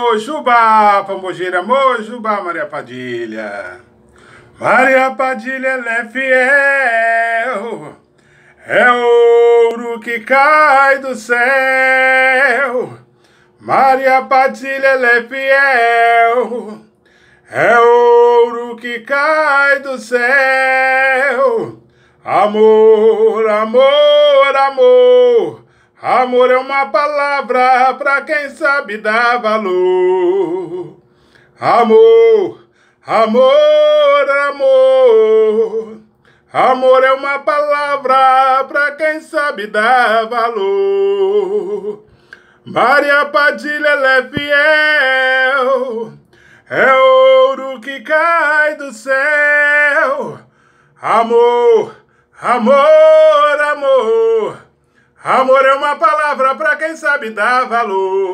Mojuba, Pombogira, Mojuba, Maria Padilha. Maria Padilha, ela é fiel, é ouro que cai do céu. Maria Padilha, ela é fiel, é ouro que cai do céu. Amor, amor, amor. Amor é uma palavra para quem sabe dar valor. Amor, amor, amor. Amor é uma palavra para quem sabe dar valor. Maria Padilha é fiel, é ouro que cai do céu. Amor, amor. Amor é uma palavra para quem sabe dar valor.